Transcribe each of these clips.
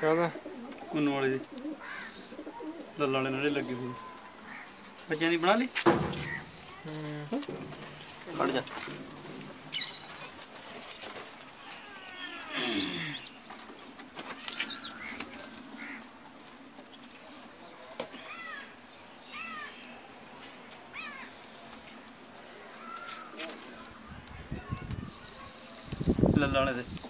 ਕਾਹਦਾ? ਕੁੰਨ ਵਾਲੇ ਦੀ ਲੱਲਾਂ ਵਾਲੇ ਨਾਲੇ ਲੱਗੇ ਹੋਏ ਬੱਚਿਆਂ ਦੀ ਬਣਾ ਲਈ? ਖੜ ਜਾ। ਲੱਲਾਂ ਵਾਲੇ ਦੇ।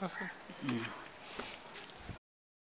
嗯。